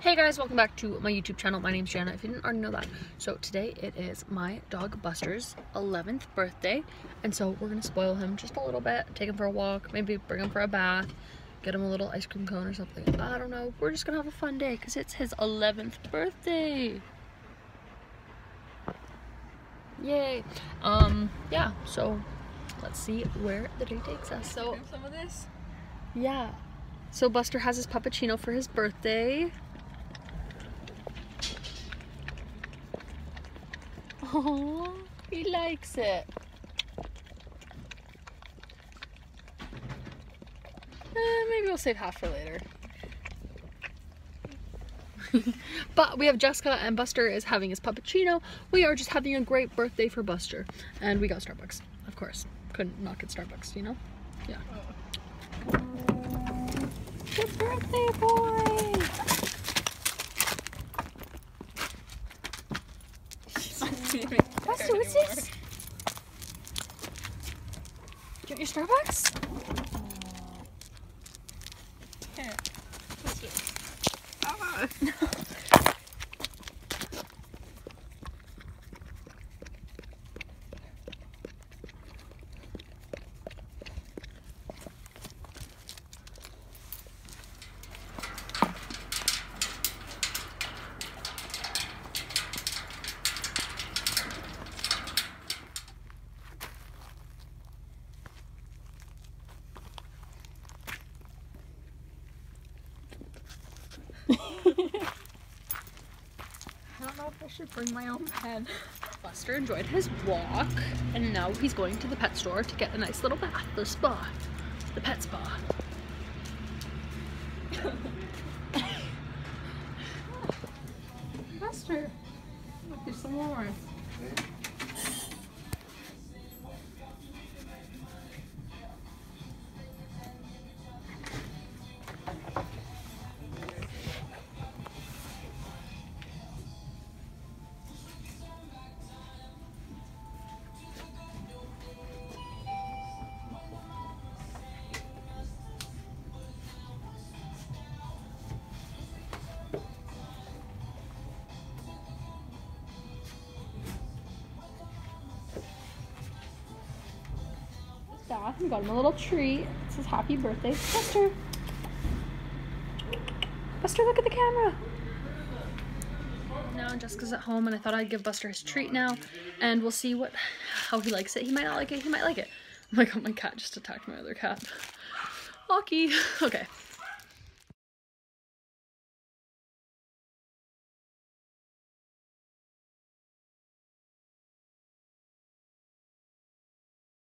Hey guys, welcome back to my YouTube channel. My name's Gianna, if you didn't already know that. So today it is my dog Buster's 11th birthday. And so we're gonna spoil him just a little bit, take him for a walk, maybe bring him for a bath, get him a little ice cream cone or something. I don't know. We're just gonna have a fun day because it's his 11th birthday. Yay. Um, yeah, so let's see where the day takes us. So, some of this. yeah. So Buster has his puppuccino for his birthday. Oh, he likes it. Eh, maybe we'll save half for later. but we have Jessica and Buster is having his puppuccino. We are just having a great birthday for Buster. And we got Starbucks, of course. Couldn't not get Starbucks, you know? Yeah. Good birthday, boy! Buster, what's this? You want your Starbucks? this? I know if I should bring my own pen. Buster enjoyed his walk, and now he's going to the pet store to get a nice little bath, the spa, the pet spa. Buster. Look, there's some more. Bath, we got him a little treat. It says happy birthday, Buster. Buster, look at the camera. Now Jessica's at home, and I thought I'd give Buster his treat now, and we'll see what how he likes it. He might not like it. He might like it. Oh my god, my cat just attacked my other cat. Lucky. Okay.